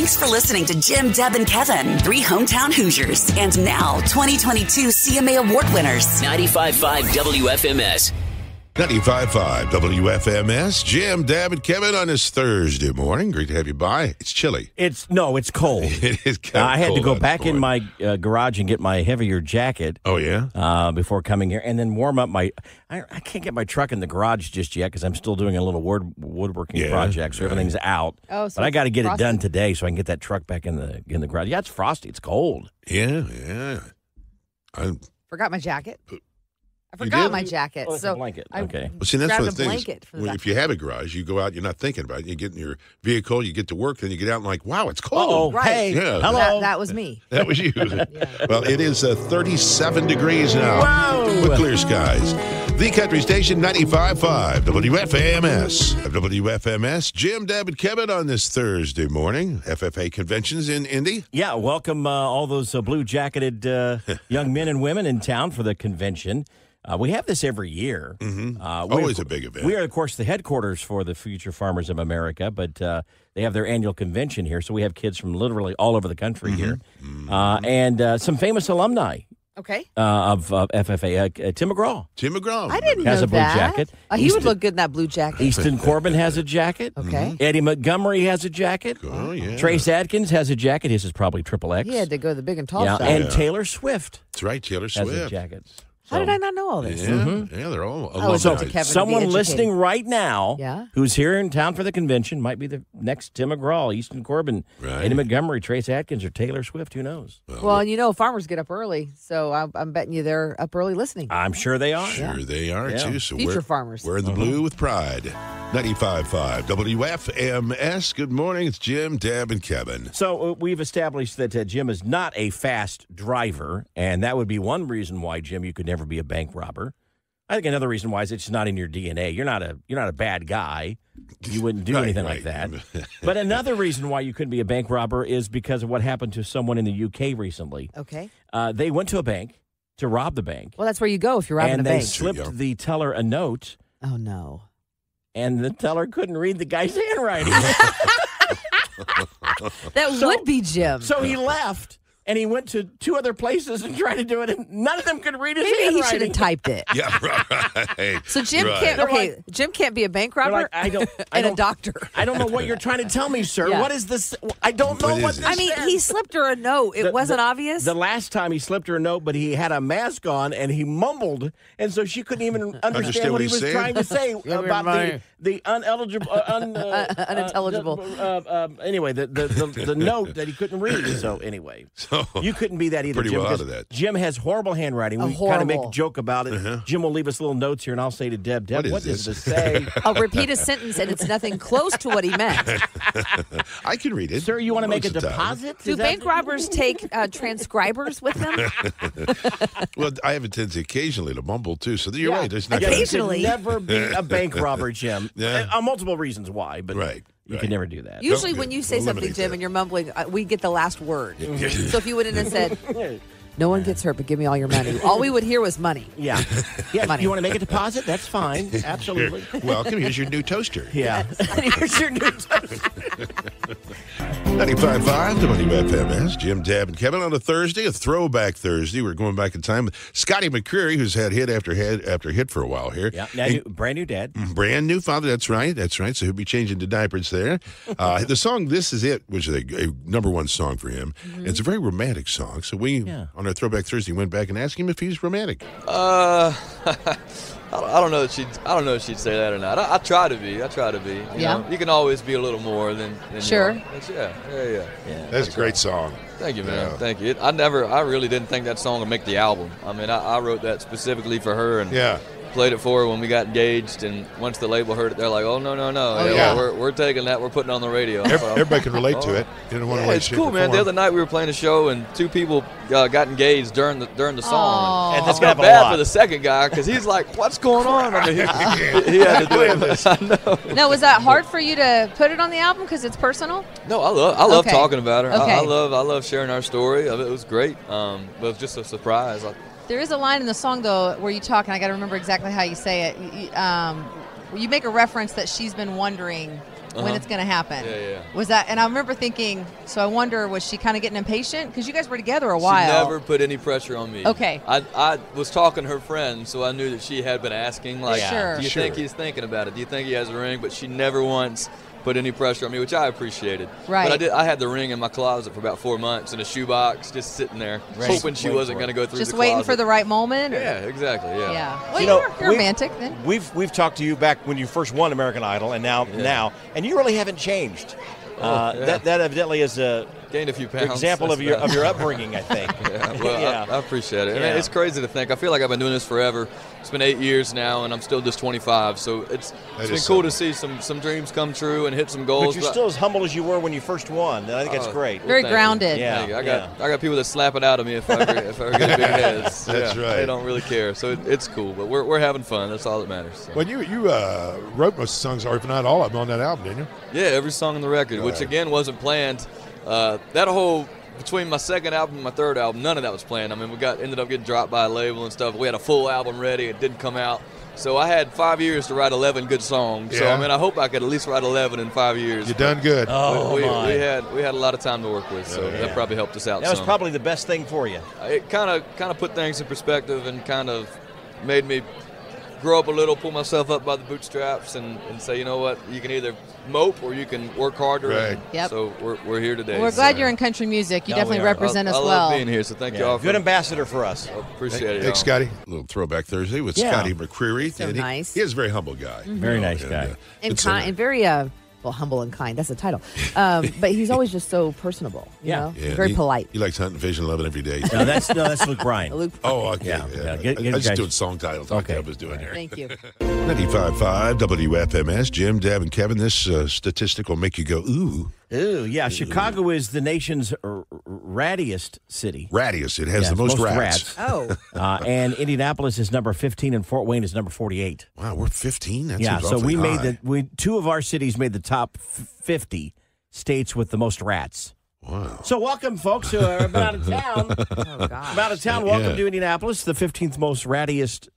Thanks for listening to Jim, Deb, and Kevin, three hometown Hoosiers, and now 2022 CMA Award winners. 95.5 WFMS. 95.5 WFMS. Jim, Deb, and Kevin on this Thursday morning. Great to have you by. It's chilly. It's no, it's cold. It is kind of I had to go back in my uh, garage and get my heavier jacket Oh, yeah? uh, before coming here, and then warm up my. I, I can't get my truck in the garage just yet because I'm still doing a little wood, woodworking Yeah, project, so right. everything's out. Oh, so but I got to get it done today so I can get that truck back in the in the garage. Yeah, it's frosty. It's cold. Yeah, yeah. I, Forgot my jacket. I forgot my jacket. Oh, it's a so blanket. I Okay. well, see, that's grabbed what a the thing is. blanket for the Well, If you have a garage, you go out, you're not thinking about it. You get in your vehicle, you get to work, then you get out and like, wow, it's Oh, cold. Right. hey, Yeah. hello. That, that was me. That was you. Well, it is uh, 37 degrees now Whoa. with clear skies. The country station 95.5 WFAMS. WFMS. Jim, Deb, and Kevin on this Thursday morning. FFA conventions in Indy. Yeah, welcome uh, all those uh, blue jacketed uh, young men and women in town for the convention. Uh, we have this every year. Mm-hmm. Uh, Always of a big event. We are, of course, the headquarters for the Future Farmers of America, but uh, they have their annual convention here. So we have kids from literally all over the country here, Mm-hmm. uh, and uh, some famous alumni Okay. uh, of uh, FFA. Uh, uh, Tim McGraw, Tim McGraw. I didn't Has know a blue that. jacket. Uh, he Easton- would look good in that blue jacket. Easton Corbin has a jacket. Okay. Eddie Montgomery has a jacket. Oh, yeah. Trace Adkins has a jacket. His is probably triple X. He had to go to the big and tall yeah, shop. and Yeah. Taylor Swift That's right, Taylor Swift has a Swift. Jacket. How did I not know all this? Yeah, yeah, they're all I was alumni. up Kevin. Someone listening right now Yeah. who's here in town for the convention might be the next Tim McGraw, Easton Corbin, Right. Eddie Montgomery, Trace Adkins, or Taylor Swift. Who knows? Well, and you know, farmers get up early, so I'm, I'm betting you they're up early listening. I'm sure they are. Sure, they are Yeah. too. So Future we're, farmers. We're in the blue with pride. 95.5 WFMS. Good morning. It's Jim, Deb, and Kevin. So uh, we've established that uh, Jim is not a fast driver, and that would be one reason why Jim you could never be a bank robber. I think another reason why is it's not in your DNA. You're not a you're not a bad guy. You wouldn't do Right, anything right. like that. but another reason why you couldn't be a bank robber is because of what happened to someone in the UK recently. Okay. Uh, they went to a bank to rob the bank, Well, that's where you go if you're robbing and a they slipped Yeah. the teller a note, oh no. and the teller couldn't read the guy's handwriting. That So- would be Jim. so he left. And he went to two other places and tried to do it, and none of them could read his Maybe he handwriting. should have typed it. Yeah, right. So Jim Right. can't. They're Okay, like- Jim can't be a bank robber. like, I don't, I and a don't, doctor. I don't know what you're trying to tell me, sir. Yeah. What is this? I don't know What what, is this? I mean, says. he slipped her a note. It The- wasn't the- obvious. The last time he slipped her a note, but he had a mask on and he mumbled, and so she couldn't even understand, Understand what what he was saying? trying to say about the, the uneligible, uh, un, uh, Unintelligible. Uh, uh, um, anyway, the, the, the, the note that he couldn't read. So anyway, So, you couldn't be that either. Pretty Jim, well out of that. Jim has horrible handwriting. A We kind of make a joke about it. Jim will leave us little notes here, and I'll say to Deb, Deb, Uh-huh. What what is does this? this say? I'll repeat a sentence and it's nothing close to what he meant. I can read it. Sir, you want to make a most of the time. deposit? Do that- bank robbers take uh, transcribers with them? Well, I have a tendency occasionally to mumble too. So you're Yeah. right. There's not Yeah, gonna- Occasionally. never be a bank robber, Jim. Yeah. Uh, multiple reasons why, but Right, you right. could never do that. Usually, Okay, when you say something, Jim, that. and you're mumbling, uh, we get the last word. so if you went in and said, "No one gets hurt, but give me all your money," all we would hear was money. Yeah. Yeah. Money. You want to make a deposit? That's fine. Absolutely. Welcome. Here's your new toaster. Yeah. And here's your new toast. 95.5 WFMS. Jim, Deb, and Kevin on a Thursday, a throwback Thursday. We're going back in time. Scotty McCreery, who's had hit after hit after hit for a while here. Yeah. Now, And- new, brand new dad. Brand new father. That's right. That's right. So he'll be changing to diapers there. Uh, the song "This Is It" was a, a number one song for him. It's a very romantic song. So we Yeah. on our Throwback Thursday went back and asked him if he's romantic. Uh, I don't, know if she'd I don't know if she'd say that or not. I, I try to be. I try to be. You Yeah. Know? You can always be a little more than. than Sure. You are. That's- yeah. Yeah. Yeah. That's a great song. Thank you, man. Yeah. Thank you. It, I never. I really didn't think that song would make the album. I mean, I, I wrote that specifically for her and Yeah. Played it for her when we got engaged. And once the label heard it, they're like, "Oh no, no, no! Oh, Yeah, yeah. We're, we're taking that. We're putting it on the radio." Everybody can relate to Oh. it. You don't want to Yeah, wait. it's cool, man. The other night we were playing a show and two people uh, got engaged during the during the song. Aw. And That's I gonna a bad lot. for the second guy because he's like, "What's going on?" I mean, he, he had to do it. I know. No, was that hard for you to put it on the album because it's personal? No, I love I love Okay. talking about her. I, I love I love sharing our story. It was great. Um, but it was just a surprise. I, There is a line in the song though where you talk, and I got to remember exactly how you say it. You, you- um, you make a reference that she's been wondering when Uh-huh. it's going to happen. Yeah, yeah. Was that? And I remember thinking. So I wonder, was she kind of getting impatient because you guys were together a while? She never put any pressure on me. Okay. I, I was talking to her friend, so I knew that she had been asking, like, Sure. do you Sure. think he's thinking about it? Do you think he has a ring? But she never once put any pressure on me, which I appreciated. Right. But I did. I had the ring in my closet for about four months in a shoebox, just sitting there, Right. hoping she wasn't going to go through Just the waiting closet. for the right moment. or- Yeah, exactly. Yeah. Yeah. Well, You you know, are, you're romantic then. We've we've talked to you back when you first won American Idol, and now Yeah. now, and you really haven't changed. uh, yeah. That that evidently is a Gained a few pounds. example of your of your upbringing, I think. Yeah, well, Yeah. I, I appreciate it. And Yeah. it's crazy to think. I feel like I've been doing this forever. It's been eight years now, and I'm still just 25. So it's That it's is been cool to see some some dreams come true and hit some goals. But you're still as humble as you were when you first won. And I think that's Oh, great. Very thank you. grounded. Yeah. You. I got I got people that slap it out of me if I ever, if I ever get big heads. That's Yeah, right. They don't really care, so it, it's cool. But we're, we're having fun. That's all that matters. so. Well, you you uh, wrote most songs, or if not all of them, on that album, didn't you? Yeah, every song on the record, which Right. again wasn't planned. Uh, that whole between my second album and my third album, none of that was planned. I mean, we got ended up getting dropped by a label and stuff. We had a full album ready, it didn't come out. So I had five years to write 11 good songs. So I mean, I hope I could at least write 11 in five years. You done good. Oh we, we, my! we had we had a lot of time to work with, so Yeah. that probably helped us out. that was some. probably the best thing for you. it kind of kind of put things in perspective and kind of made me grow up a little, pull myself up by the bootstraps, and, and say, you know what, you can either mope or you can work harder. Right. And Yep. So we're, we're here today. We're so- glad you're in country music. You No, definitely are. represent I, us I well. love being here, so thank Yeah. you all. Good for, ambassador for us. Appreciate it. Thanks. Scotty, a little throwback Thursday with Yeah. Scotty McCreery. So And he- nice. He is a very humble guy. Very you know, nice guy. uh, and it's, kind uh, and very uh well humble and kind that's the title um but he's always just so personable you Yeah. know yeah, very he- polite He likes hunting, fishing, loving every day. No, that's no, that's Luke Bryan. Luke, Oh, okay. Yeah, Yeah, yeah, I- get- I, get was just guys- doing song titles. Okay. Okay. I was doing here. thank you 95.5 WFMS. Jim, Deb, and Kevin. This uh, statistic will make you go, ooh. Ooh, yeah. Chicago is the nation's r- r- rattiest city. Rattiest. It has Yeah, the most, most rats. oh Uh, and Indianapolis is number 15, and Fort Wayne is number 48. Wow, we're 15? That yeah, so awfully we made the we two of our cities made the top 50 states with the most rats. Wow. So welcome, folks, who are out of town. oh god out of town. Welcome Yeah. to Indianapolis, the 15th most rattiest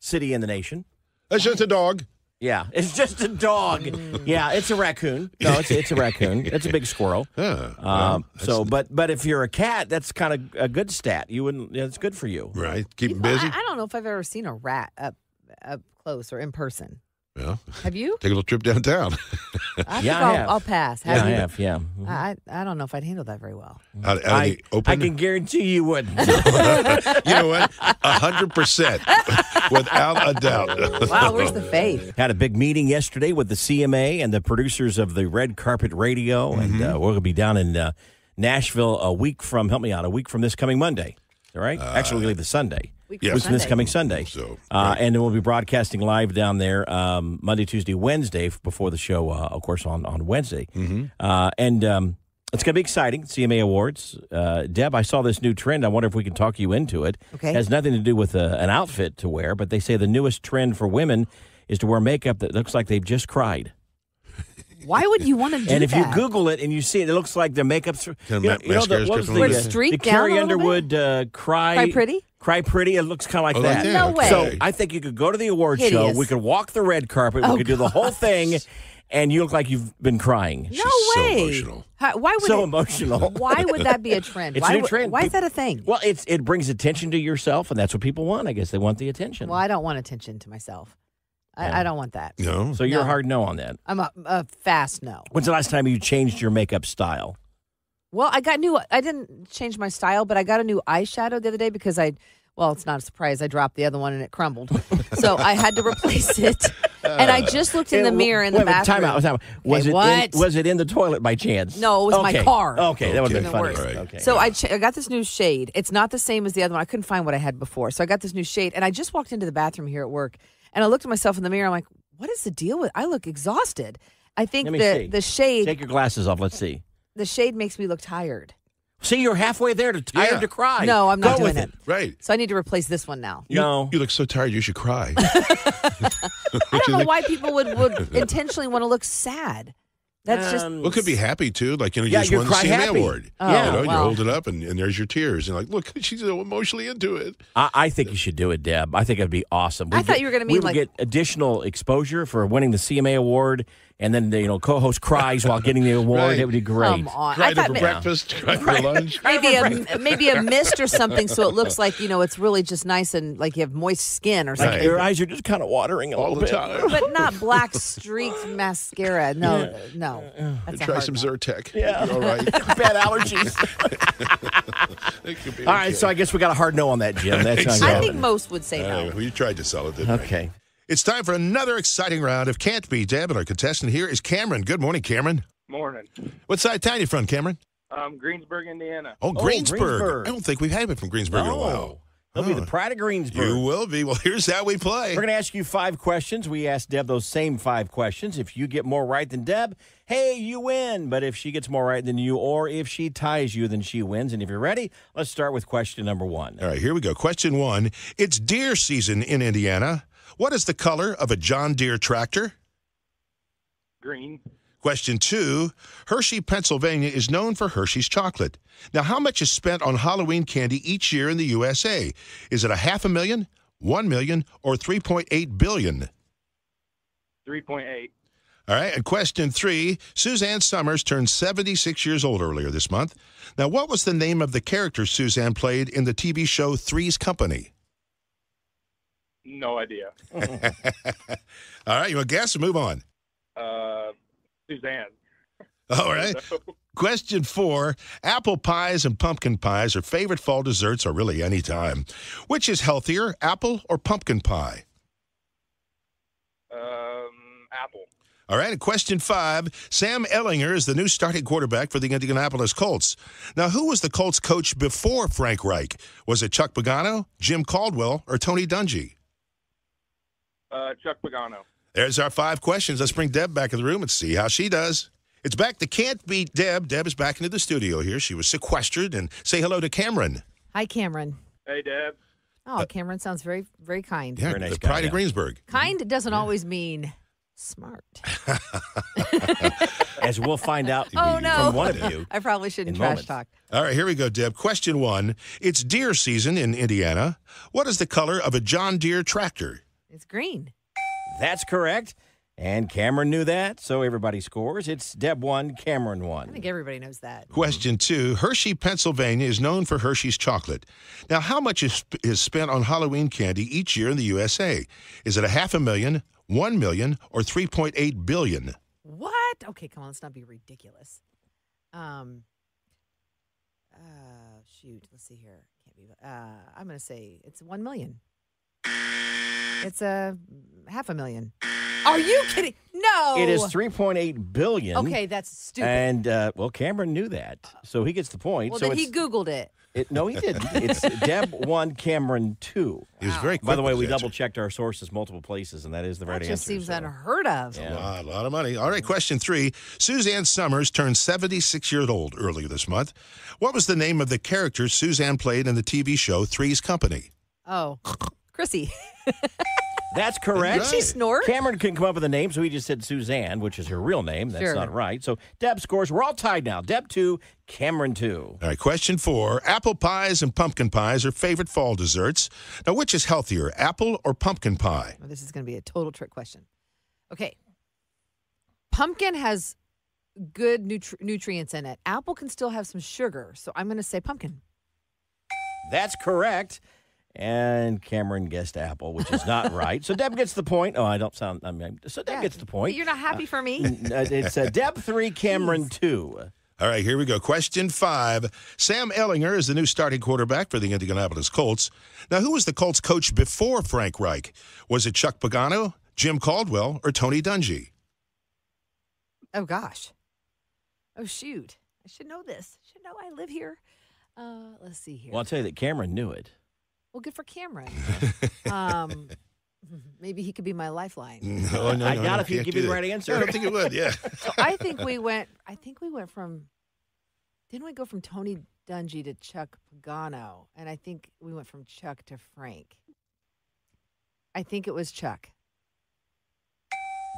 city in the nation. That's just a dog. Yeah, it's just a dog. yeah, it's a raccoon. No, it's it's a raccoon. It's a big squirrel. Yeah. Um, so, but but if you're a cat, that's kind of a good stat. You wouldn't. It's good for you. Right. Keep him Well, busy. I, I don't know if i've ever seen a rat up up close or in person well, have you take a little trip downtown. I think Yeah, I I'll, have. I'll pass Yeah, have I you? have. Yeah. I, I I don't know if I'd handle that very well. out, out of I, the open. I can guarantee you wouldn't. you know what? A hundred percent, without a doubt. Wow, where's the faith? Had a big meeting yesterday with the CMA and the producers of the Red Carpet Radio, and Mm-hmm. uh, we're going to be down in uh, Nashville a week from. Help me out. A week from this coming Monday. All right. Actually, we leave the Sunday. Week Yeah. from Which is this coming Sunday. So, Uh, right. and then we'll be broadcasting live down there um, Monday, Tuesday, Wednesday before the show, uh, of course, on, on Wednesday. Mm-hmm. Uh, and um, it's going to be exciting. CMA Awards. Uh, Deb, I saw this new trend. I wonder if we can talk you into it. Okay. It has nothing to do with a, an outfit to wear, but they say the newest trend for women is to wear makeup that looks like they've just cried. Why would you want to do that? and if that? you Google it and you see it, it looks like their makeup's. You Kind know, ma- you know the, mascara's what was the, a Would little it uh, the Carrie? Underwood uh, cry. Cry Pretty? Cry Pretty. It looks kind of like Oh, like that. that, No way. So. I think you could go to the award show. We could walk the red carpet. Oh, we could do the whole gosh. thing, and you look like you've been crying. no She's so way. emotional. How- why would So it, emotional. Why would that be a trend? It's why a new trend. Why is that a thing? Well, it's it brings attention to yourself, and that's what people want. I guess they want the attention. Well, I don't want attention to myself. I, Yeah. I don't want that. No. so you're a No. hard no on that. I'm a, a fast no. When's the last time you changed your makeup style? Well, I got new. I didn't change my style, but I got a new eyeshadow the other day because I. Well, it's not a surprise. I dropped the other one and it crumbled, so I had to replace it. And I just looked in the mirror in the wait, wait, bathroom. Time out. Time out. Was Okay, it what? In, was it in the toilet by chance? No, it was my Okay. car. Okay, that would have Okay. been funny. Even worse. Okay. So I, ch- I got this new shade. It's not the same as the other one. I couldn't find what I had before. So I got this new shade, and I just walked into the bathroom here at work, and I looked at myself in the mirror. I'm like, what is the deal with? I look exhausted. I think Let me the see. the shade take your glasses off. Let's see. the shade makes me look tired. See, you're halfway there to tired Yeah. to cry. No, I'm not Go doing with it. Right. So I need to replace this one now. You, No. You look so tired. You should cry. I don't know why people would, would intentionally want to look sad. That's just Um, Well, could be happy too. Like you know, you Yeah, just you won the cry CMA happy. award. Oh, you know, you well. hold it up, and, and there's your tears. And like, look, she's so emotionally into it. I, I think you should do it, Deb. I think it'd be awesome. I We'd thought get- you were gonna we mean would like- get additional exposure for winning the CMA award and then the you know co-host cries while getting the award. Right. It would be great. Come on. I thought for ma- breakfast, cried for lunch. maybe a maybe a mist or something, so it looks like you know it's really just nice and like you have moist skin or Like something. your eyes are just kind of watering a All little the bit. time. But not black streaked mascara. No, no. That's a Try some no. Zyrtec. Yeah. All right. Bad allergies. It could be All right, okay. so I guess we got a hard no on that, Jim. That's not I think most would say Uh, no. well, you tried to sell it, didn't you? Okay. It's time for another exciting round of Can't Beat Deb, and our contestant here is Cameron. Good morning, Cameron. Morning. What side of town you from, Cameron? Um, Greensburg, Indiana. Oh, Greensburg. Greensburg. I don't think we've had it from Greensburg in a while. No. They'll be the pride of Greensburg. You will be. Well, here's how we play. We're going to ask you five questions. We asked Deb those same five questions. If you get more right than Deb, hey, you win. But if she gets more right than you, or if she ties you, then she wins. And if you're ready, let's start with question number one. All right, here we go. Question one. It's deer season in Indiana. What is the color of a John Deere tractor? Green. Question two. Hershey, Pennsylvania is known for Hershey's chocolate. Now, how much is spent on Halloween candy each year in the USA? Is it a half a million, one million, or 3.8 billion? 3.8. All right, and question three Suzanne Somers turned 76 years old earlier this month. Now, what was the name of the character Suzanne played in the TV show Three's Company? No idea. All right, you want to guess or move on? Uh, Suzanne. All right. Question four Apple pies and pumpkin pies are favorite fall desserts or really any time. Which is healthier, apple or pumpkin pie? Um, Apple. All right, question five Sam Ehlinger is the new starting quarterback for the Indianapolis Colts. Now, who was the Colts coach before Frank Reich? Was it Chuck Pagano, Jim Caldwell, or Tony Dungy? Uh, Chuck Pagano. There's our five questions. Let's bring Deb back in the room and see how she does. It's back to Can't Beat Deb. Deb is back into the studio here. She was sequestered. And say hello to Cameron. Hi, Cameron. Hey, Deb. Oh, Cameron sounds very, very kind. Yeah, Very nice the guy, pride yeah. of Greensburg. Kind doesn't always mean smart. As we'll find out Oh, no. from one of you. I probably shouldn't trash moments. talk. All right, here we go, Deb. Question one. It's deer season in Indiana. What is the color of a John Deere tractor? It's green. That's correct. And Cameron knew that, so everybody scores. It's Deb one, Cameron 1. I think everybody knows that. Question two. Hershey, Pennsylvania is known for Hershey's chocolate. Now, how much is, is spent on Halloween candy each year in the USA? Is it a half a million, one million, or 3.8 billion? What? Okay, come on, let's not be ridiculous. Um. Uh, shoot. Let's see here. Can't be. Uh, I'm gonna say it's one million. It's a half a million. Are you kidding? No. It is 3.8 billion. Okay, that's stupid. And uh, well, Cameron knew that, so he gets the point. well, so then he Googled it. it, no, he didn't. It's Deb one, Cameron two. He was very quick By the way, we double checked our sources multiple places, and that is the right That just answer. seems so- unheard of. Yeah. A lot, a lot of money. All right, question three. Suzanne Somers turned 76 years old earlier this month. What was the name of the character Suzanne played in the TV show Three's Company? Oh, Chrissy. That's correct. Did she snort? Cameron couldn't come up with a name, so he just said Suzanne, which is her real name. That's Sure. not right. So Deb scores. We're all tied now. Deb two, Cameron two. All right, question four. Apple pies and pumpkin pies are favorite fall desserts. Now, which is healthier, apple or pumpkin pie? Well, this is going to be a total trick question. Okay. Pumpkin has good nutri- nutrients in it. Apple can still have some sugar, so I'm going to say pumpkin. That's correct. And Cameron guessed apple, which is not right. So Deb gets the point. Oh, I don't sound. I mean, so Deb Yeah. gets the point. You're not happy for me? Uh, it's uh, Deb three, Cameron two. All right, here we go. Question five. Sam Ehlinger is the new starting quarterback for the Indianapolis Colts. Now, who was the Colts coach before Frank Reich? Was it Chuck Pagano, Jim Caldwell, or Tony Dungy? Oh gosh. Oh shoot. I should know this. Should know I live here. Uh, let's see here. Well, I'll tell you that Cameron knew it. Well, good for Cameron. um, maybe he could be my lifeline. No, no, I no, doubt no, if he'd give do you the right answer. I don't think it would. Yeah. So I think we went. I think we went from. Didn't we go from Tony Dungy to Chuck Pagano? And I think we went from Chuck to Frank. I think it was Chuck.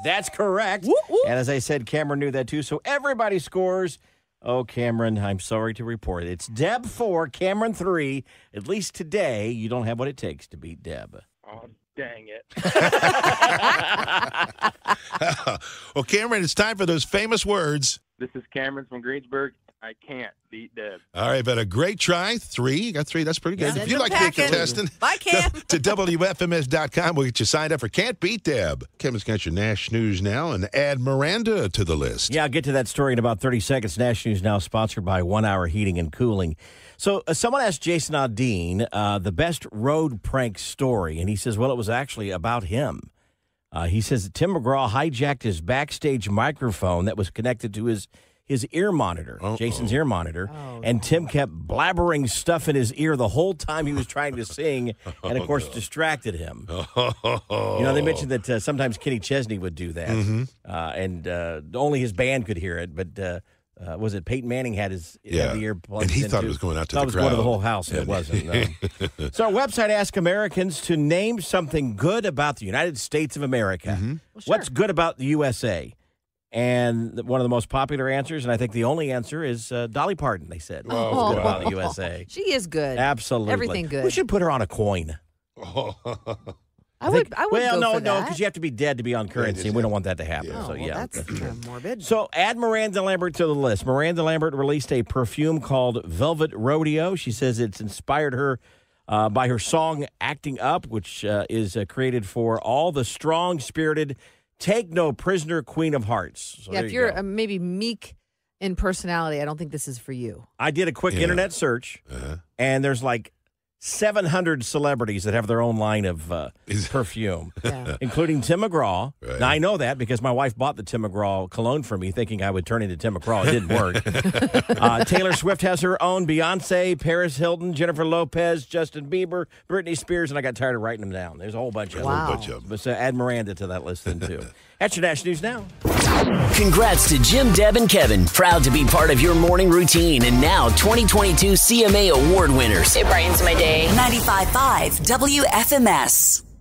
That's correct. Whoop, whoop. And as I said, Cameron knew that too. So everybody scores. Oh, Cameron, I'm sorry to report. It's Deb four, Cameron three. At least today, you don't have what it takes to beat Deb. Oh, Dang it. well, Cameron, it's time for those famous words. This is Cameron from Greensburg. I can't beat Deb. All right, but a great try. Three. You got three. That's pretty good. Send if you'd them like to be a packing. contestant, Bye, Cam. to WFMS.com. We'll get you signed up for Can't Beat Deb. Kevin's got your Nash News now and add Miranda to the list. Yeah, I'll get to that story in about 30 seconds. Nash News now sponsored by One Hour Heating and Cooling. So, uh, someone asked Jason Aldean uh, the best road prank story, and he says, well, it was actually about him. Uh, he says that Tim McGraw hijacked his backstage microphone that was connected to his his ear monitor, Jason's ear monitor, and Tim kept blabbering stuff in his ear the whole time he was trying to sing, and of course distracted him. You know, they mentioned that uh, sometimes Kenny Chesney would do that, uh, and uh, only his band could hear it. But uh, uh, was it Peyton Manning had his Yeah. had the ear plugged And he in, thought it was going out to Thought the it was going to the crowd. whole house, and it wasn't. no. so our website asks Americans to name something good about the United States of America. Mm-hmm. What's good about the USA? And one of the most popular answers, and I think the only answer, is uh, Dolly Parton. They said Oh. good about the USA. She is good. Absolutely, Everything good. We should put her on a coin. I would. I would well, no, no, because you have to be dead to be on currency, and we don't want that to happen. Oh, so well, yeah, that's kind of morbid. So add Miranda Lambert to the list. Miranda Lambert released a perfume called Velvet Rodeo. She says it's inspired her uh, by her song "Acting Up," which uh, is uh, created for all the strong-spirited, take no prisoner Queen of Hearts. So yeah, if you you're go. uh, maybe meek in personality, I don't think this is for you. I did a quick Yeah. internet search, Uh-huh. and there's like 700 celebrities that have their own line of uh, perfume. Yeah. including Tim McGraw. Right. Now I know that because my wife bought the Tim McGraw cologne for me, thinking I would turn into Tim McGraw. It didn't work. uh, Taylor Swift has her own. Beyonce, Paris Hilton, Jennifer Lopez, Justin Bieber, Britney Spears, and I got tired of writing them down. There's a whole bunch of A whole Wow. bunch of them. them. But uh, add Miranda to that list then too. That's your Nash News now. Congrats to Jim, Deb, and Kevin. Proud to be part of your morning routine and now 2022 CMA award winners. It brightens my day. 95.5 WFMS.